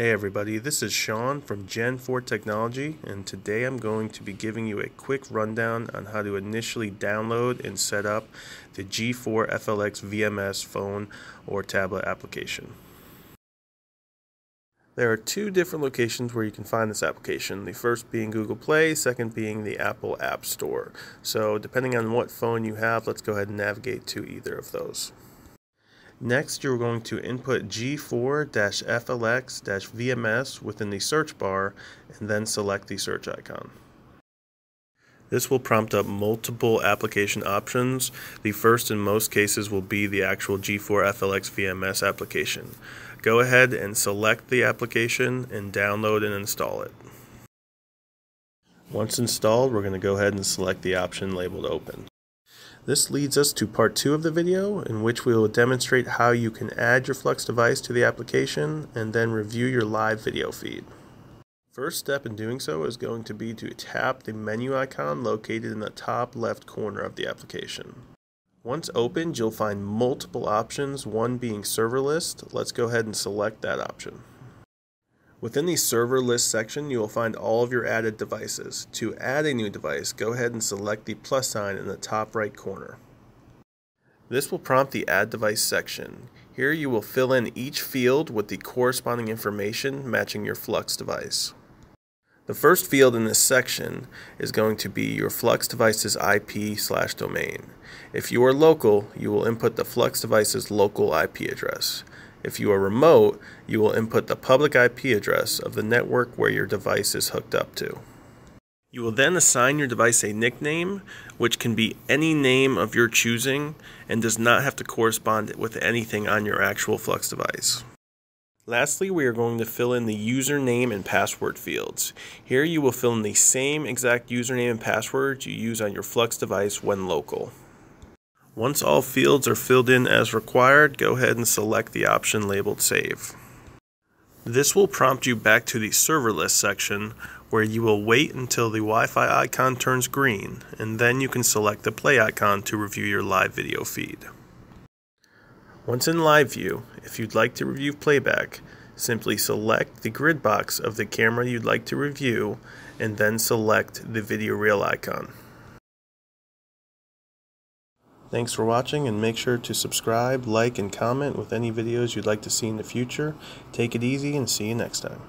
Hey everybody, this is Sean from Gen 4 Technology and today I'm going to be giving you a quick rundown on how to initially download and set up the G4 FLX VMS phone or tablet application. There are two different locations where you can find this application. The first being Google Play, second being the Apple App Store. So depending on what phone you have, let's go ahead and navigate to either of those. Next, you're going to input G4-FLX-VMS within the search bar and then select the search icon. This will prompt up multiple application options. The first in most cases will be the actual G4-FLX VMS application. Go ahead and select the application and download and install it. Once installed, we're going to go ahead and select the option labeled Open. This leads us to part two of the video in which we will demonstrate how you can add your Flux device to the application and then review your live video feed. First step in doing so is going to be to tap the menu icon located in the top left corner of the application. Once opened, you'll find multiple options, one being server list. Let's go ahead and select that option. Within the server list section, you will find all of your added devices. To add a new device, go ahead and select the plus sign in the top right corner. This will prompt the Add Device section. Here you will fill in each field with the corresponding information matching your Flux device. The first field in this section is going to be your Flux device's IP slash domain. If you are local, you will input the Flux device's local IP address. If you are remote, you will input the public IP address of the network where your device is hooked up to. You will then assign your device a nickname, which can be any name of your choosing and does not have to correspond with anything on your actual Flux device. Lastly, we are going to fill in the username and password fields. Here you will fill in the same exact username and password you use on your Flux device when local. Once all fields are filled in as required, go ahead and select the option labeled Save. This will prompt you back to the server list section where you will wait until the Wi-Fi icon turns green and then you can select the play icon to review your live video feed. Once in live view, if you'd like to review playback, simply select the grid box of the camera you'd like to review and then select the video reel icon. Thanks for watching and make sure to subscribe, like, and comment with any videos you'd like to see in the future. Take it easy and see you next time.